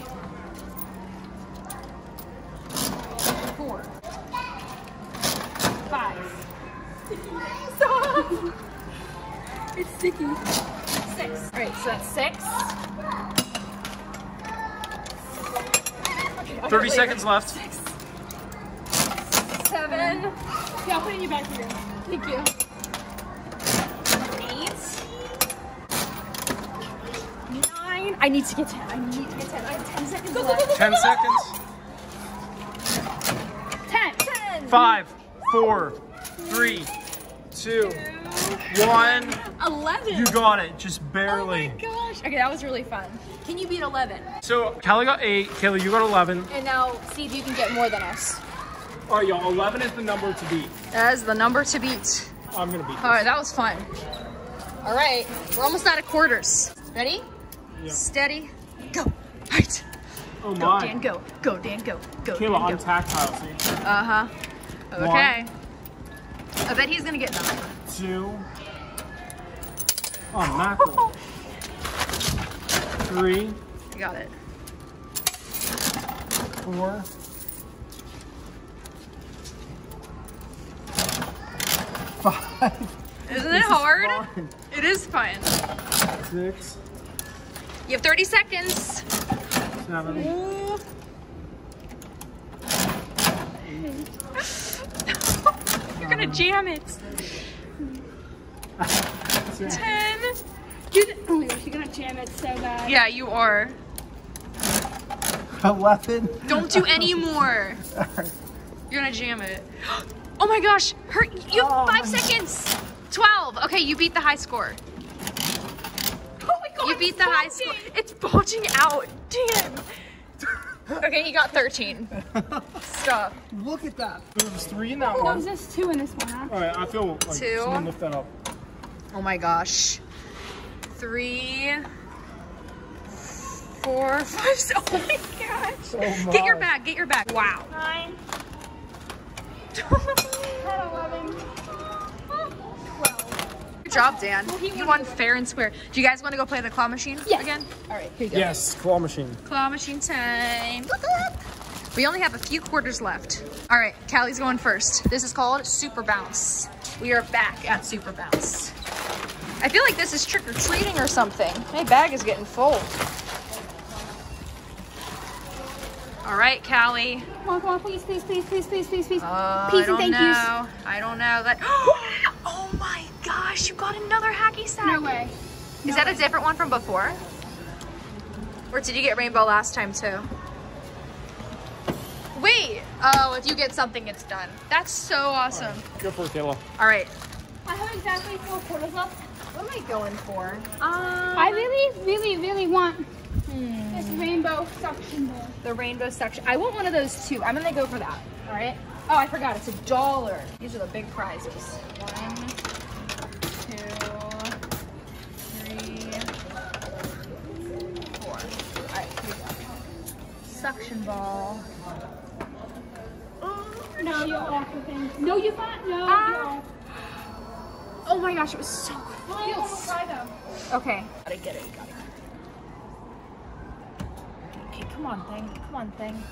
Four. Five. Stop! it's sticky. Six. All right, so that's six. 30 get seconds left. Six, Seven, Yeah, I'll put it in your back here. Thank you. eight, nine. I need to get ten. I need to get ten. I have ten seconds left. 10 seconds. Ten. Ten. Five, four, three, two, one. Eleven. You got it, just barely. Oh my barely. gosh. Okay, that was really fun. Can you beat 11? So Callie got eight, Kayla, you got 11. And now see if you can get more than us. All right, y'all, 11 is the number to beat. That is the number to beat. I'm gonna beat All right, that was fun. All right, we're almost out of quarters. Ready? Yeah. Steady, go. All right. Oh Go, my. Dan, go. Go, Dan, go. Go, Kayla, I'm tactile, see? Uh-huh. Okay. I bet he's gonna get nine. Two. Oh, mackerel. Three, You got it. four, five, Isn't it hard? It is fun. six, You have 30 seconds. seven, You're gonna jam it. 10. Dude, oh my gosh, you're gonna jam it so bad. Yeah, you are. 11. Don't do any more. You're gonna jam it. Oh my gosh, her, you have Oh five my- seconds. 12. Okay, you beat the high score. Oh my god. You beat the high score. It's bulging out. Damn. Okay, you got 13. Stop. Look at that. There was three in that No, one. there's two in this one, huh? All right, I feel like Two. someone lift that up. Oh my gosh. Three, four, five, six. Oh my gosh. Oh Get your bag, get your bag. Wow. Nine, ten, eleven, twelve. Good job, Dan. You won fair and square. Do you guys want to go play the claw machine Yes. again? All right, here you go. Yes, claw machine. Claw machine time. We only have a few quarters left. All right, Callie's going first. This is called Super Bounce. We are back at Super Bounce. I feel like this is trick or treating or something. My bag is getting full. All right, Callie. Come on, come on, please, please, please, please, please, please, please. Uh, Peace I don't and thank know. I don't know. That. Oh my gosh! You got another hacky sack. yous. No way. Is that a different one from before? Or did you get rainbow last time too? Wait. Oh, if you get something, it's done. That's so awesome. Go for it, Kayla. All right. I have exactly four quarters left. What am I going for? Um, I really, really, really want this rainbow suction ball. the rainbow section. I want one of those too. I'm gonna go for that. All right. Oh, I forgot. It's a dollar. These are the big prizes. One, two, three, four. All right, here we go. Suction ball. No, you're off. No, you're not. No, off. Oh my gosh, it was so good. Come try though. Okay. Gotta get it. Gotta get it. Okay, come on, thing. Come on, thing.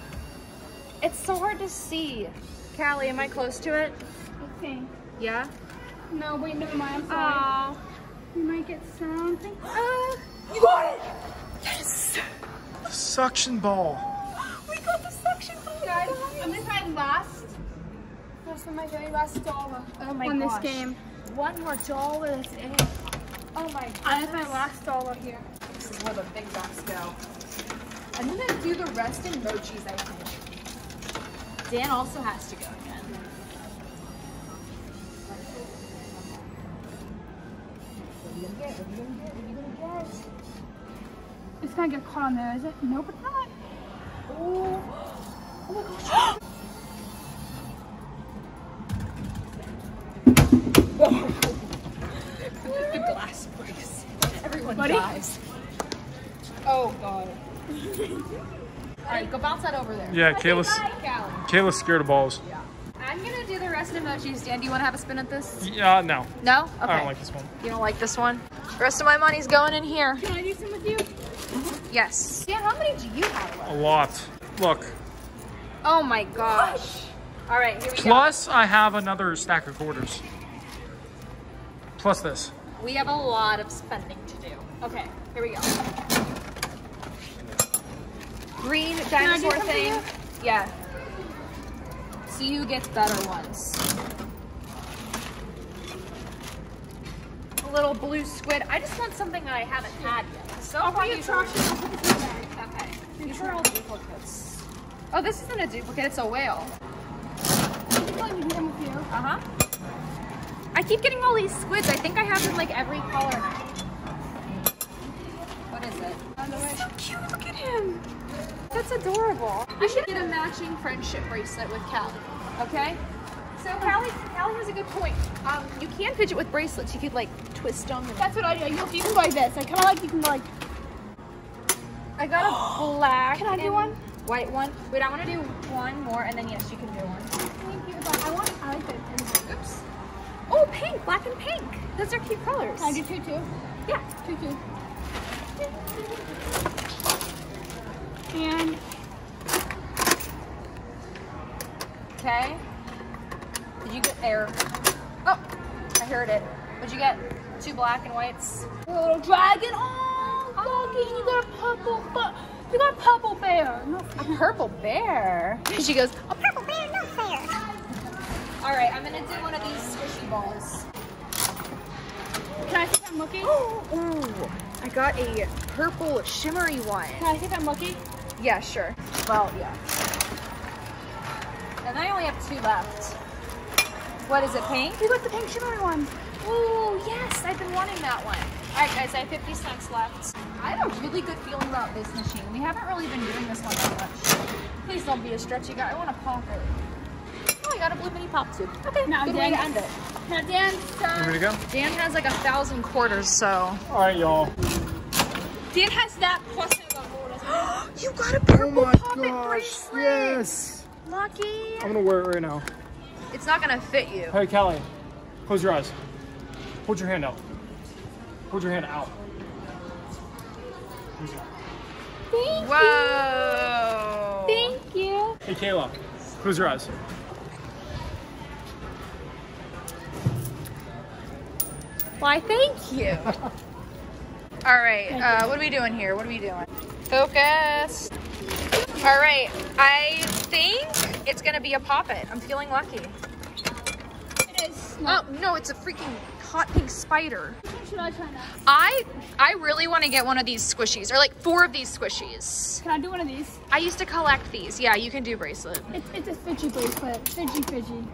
It's so hard to see. Callie, am I close to it? Okay. Yeah. No, wait, never mind. I'm sorry. Oh. You might get something. Uh, you got it. Yes. Suction ball. We got the suction ball. Guys, I'm gonna try last. That's for my very last dollar Oh my on gosh. this game. One more dollar. That's it. Oh my god. I have my last dollar here. This is where the big bucks go. I'm gonna do the rest in mochis, I think. Dan also has to go again. It's gonna get caught on there, is it? Nope, it's not. The glass breaks. Everyone Buddy? dies. Oh god. Alright, go bounce that over there. Yeah, Kayla's, Bye, Kayla's scared of balls. Yeah. I'm gonna do the rest of mochis. Dan, do you wanna have a spin at this? Yeah, no. No? Okay. I don't like this one. You don't like this one? The rest of my money's going in here. Can I do some with you? Yes. Dan, how many do you have A lot. Look. Oh my gosh. Alright, here we go. Plus, I have another stack of quarters. Plus this. We have a lot of spending to do. Okay, here we go. Green dinosaur thing. Yeah. See who gets better ones. A little blue squid. I just want something that I haven't had yet. So I'll far, put your these are- trash. I'll put this in. Okay. These are all duplicates. Oh, this isn't a duplicate, it's a whale. You can play with them with you. Uh-huh. I keep getting all these squids. I think I have them like every color now. What is it? Way. So cute, look at him. That's adorable. I should get a matching friendship bracelet with Callie, okay? So Callie, Callie has a good point. Um, you can fidget with bracelets. You could like twist them. That's what I do. You, can go like this. I kind of like you can go like. I got a black Can I do one? white one. Wait, I want to do one more and then yes, you can do one. Thank you. I want. I like it. Oh, pink, black and pink. Those are cute colors. Can I do two too? Yeah. Two two. And Okay. Did you get air? Oh, I heard it. What'd you get? Two black and whites. a little dragon. Oh, doggy, you got a purple. But you got a purple bear. No, A purple bear. She goes, a purple bear, no fair. All right, I'm gonna do one of these squishy balls. can I think I'm lucky? Ooh, I got a purple shimmery one. Can I think I'm lucky? Yeah, sure. Well, yeah. And I only have two left. What is it, pink? You got the pink shimmery one. Ooh, yes, I've been wanting that one. All right, guys, I have 50 cents left. I have a really good feeling about this machine. We haven't really been doing this one that much. Please don't be a stretchy guy. I want to pop it. I got a blue mini pop tube. Okay, Now, good way Dan. to end it. Now, Dan, You ready uh, to go? Dan has like a thousand quarters, so. All right, y'all. Dan has that plus I got you got a purple poppet bracelet. Yes. Lucky. I'm gonna wear it right now. It's not gonna fit you. Hey, Kelly, close your eyes. Hold your hand out. Hold your hand out. Thank Whoa. Thank you. Hey, Kayla, close your eyes. Why, thank you. All right, uh, what are we doing here? What are we doing? Focus. All right, I think it's gonna be a poppet. I'm feeling lucky. It is. Oh no, it's a freaking hot pink spider. Should I try that? I I really want to get one of these squishies, or like four of these squishies. Can I do one of these? I used to collect these. Yeah, you can do bracelet. It's, it's a Fidgy bracelet. Fidgy, Fidgy.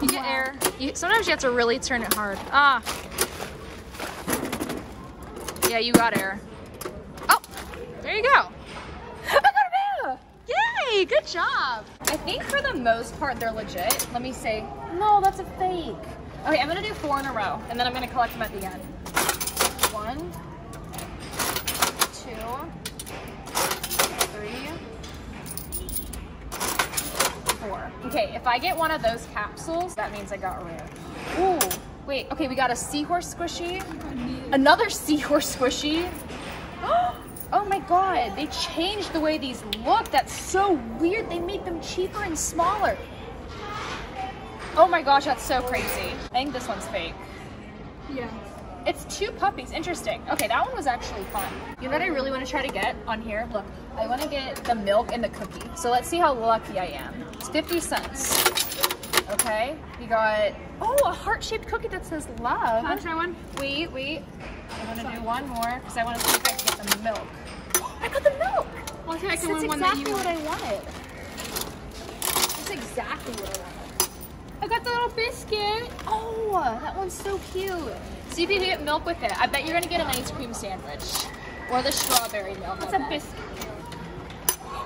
You get air. You, sometimes you have to really turn it hard. Ah. Yeah, you got air. Oh, there you go. I got a bear! Yay, good job. I think for the most part they're legit. Let me see. No, that's a fake. Okay, I'm gonna do four in a row, and then I'm gonna collect them at the end. One, two, three, four. Okay, if I get one of those capsules, that means I got rare. Ooh, wait, okay, we got a seahorse squishy, another seahorse squishy. Oh my god, they changed the way these look. That's so weird. They made them cheaper and smaller. Oh my gosh, that's so crazy. I think this one's fake. Yeah. It's two puppies. Interesting. Okay, that one was actually fun. You know what I really want to try to get on here? Look, I want to get the milk and the cookie. So let's see how lucky I am. It's 50 cents. Okay, we got, oh, a heart-shaped cookie that says love. Can I try one? Wait, wait. I want to do one more because I want to see if I can get the milk. I got the milk. I'll I That's can win one that exactly what I wanted. That's exactly what I wanted. I got the little biscuit. Oh, that one's so cute. See if you can get milk with it. I bet you're gonna get an ice cream sandwich. Or the strawberry milk. It's a biscuit.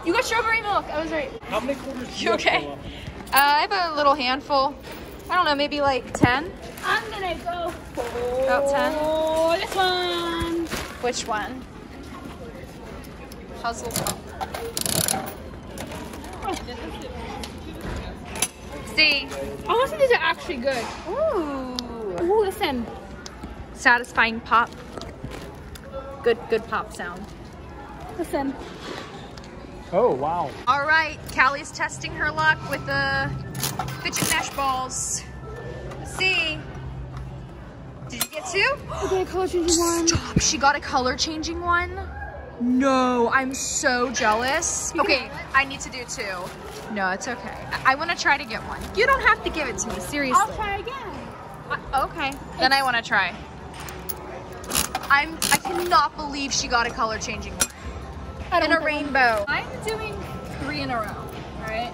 You got strawberry milk. I was right. How many quarters do You have, okay? Uh, I have a little handful. I don't know, maybe like 10? I'm gonna go for About 10? this one. Which one? Puzzle. See. Honestly, these are actually good. Ooh. Ooh, listen. Satisfying pop. Good, good pop sound. Listen. Oh, wow. All right, Callie's testing her luck with the fidget mesh balls. see. Did you get two? Okay, got a color changing one. Stop. She got a color changing one. No, I'm so jealous. Okay, I need to do two. No, it's okay. I, I want to try to get one. You don't have to give it to me, seriously. I'll try again. Uh, okay, then I want to try. I'm. I cannot believe she got a color changing one. I don't And a rainbow. I'm doing three in a row, alright?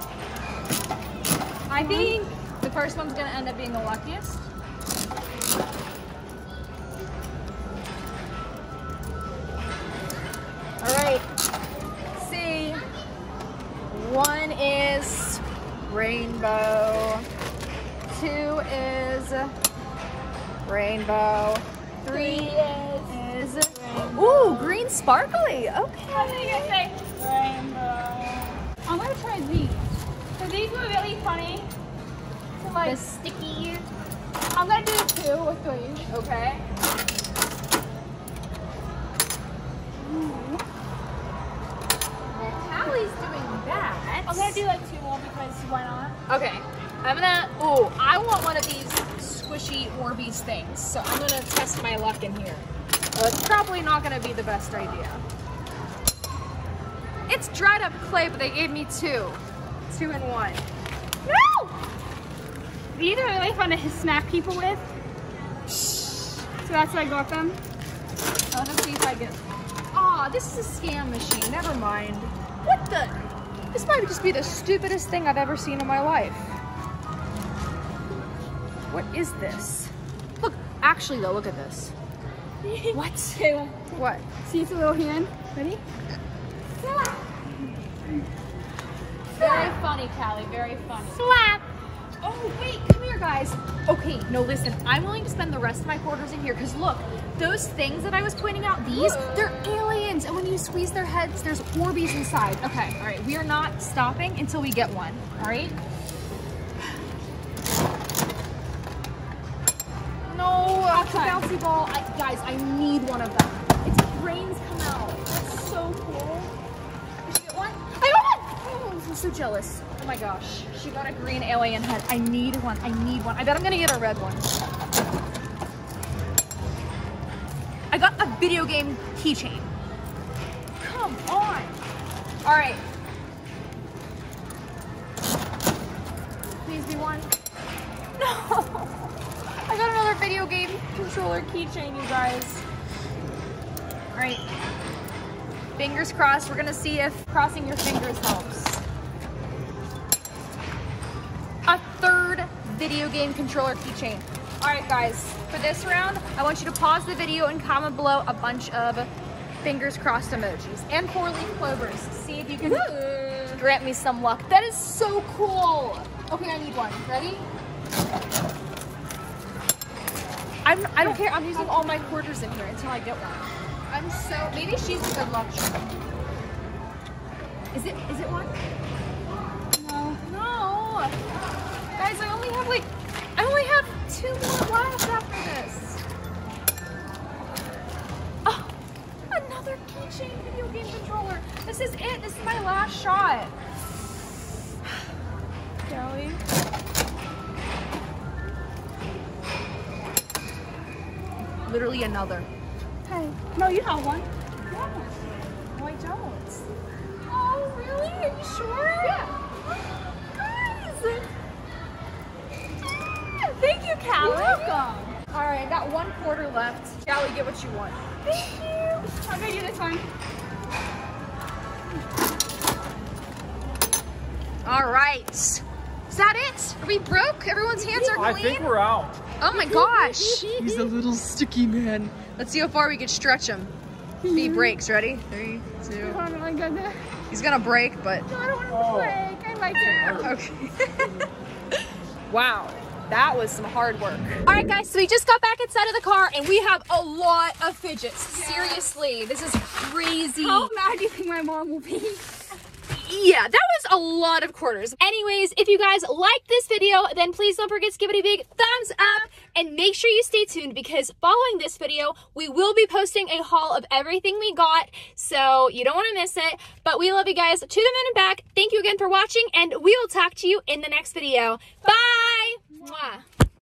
I uh-huh. think the first one's gonna end up being the luckiest. Alright. See. One is rainbow. Two is rainbow. Three is, Ooh, green sparkly. Okay. I'm gonna try these. So these were really funny. So like, The sticky. I'm gonna do two or three. Okay. Mm-hmm. Hallie's doing that. I'm gonna do like two more because why not? Okay. I'm gonna. Oh, I want one of these squishy Orbeez things. So I'm gonna test my luck in here. It's probably not gonna be the best idea. It's dried up clay, but they gave me two. Two and one. No! These are really fun to smack people with. So that's why I got them. I'll just see if I get. Aw, this is a scam machine. Never mind. What the? This might just be the stupidest thing I've ever seen in my life. What is this? Look, actually though, look at this. What? Okay, What? see it's a little hand. Ready? Slap! Very funny, Callie. Very funny. Slap! Oh, wait, come here, guys. Okay, no, listen. I'm willing to spend the rest of my quarters in here because look, those things that I was pointing out, these, they're aliens. And when you squeeze their heads, there's Orbeez inside. Okay, all right. We are not stopping until we get one, all right? No, it's a bouncy ball. I, guys, I need one of them. Its brains come out. That's so cool. Did you get one? I got one! Oh, I'm so jealous. Oh my gosh. She got a green alien head. I need one. I need one. I bet I'm gonna get a red one. I got a video game keychain. Come on. All right. Please be one. No. I got another video game controller keychain, you guys. All right. Fingers crossed. We're gonna see if crossing your fingers helps. A third video game controller keychain. All right, guys. For this round, I want you to pause the video and comment below a bunch of fingers crossed emojis and four-leaf clovers. See if you can grant me some luck. That is so cool. Okay, I need one. Ready? I'm, I don't care. I'm using all my quarters in here until I get one. I'm so. Maybe she's a good luck charm. Is it? Is it one? No. No. Guys, I only have like. I only have two more left after this. Oh, another keychain video game controller. This is it. This is my last shot. Kelly. Literally another. Hey. No, you have one. No, I don't. Oh, really? Are you sure? Yeah. Guys! Ah, thank you, Callie. You're welcome. All right, I got one quarter left. Callie, get what you want. Thank you. I'm gonna do this one. All right. Is that it? Are we broke? Everyone's hands are clean? I clean? think we're out. Oh my gosh. He's a little sticky man. Let's see how far we can stretch him. If he mm-hmm. breaks. Ready? Three, two. Oh my goodness. He's gonna break, but No, I don't want to Oh. break. I like it. okay. wow. That was some hard work. All right, guys, so we just got back inside of the car and we have a lot of fidgets. Seriously, this is crazy. How mad do you think my mom will be? Yeah, that was a lot of quarters. Anyways, if you guys liked this video, then please don't forget to give it a big thumbs up and make sure you stay tuned because following this video, we will be posting a haul of everything we got. So you don't want to miss it. But we love you guys to the moon and back. Thank you again for watching and we will talk to you in the next video. Bye!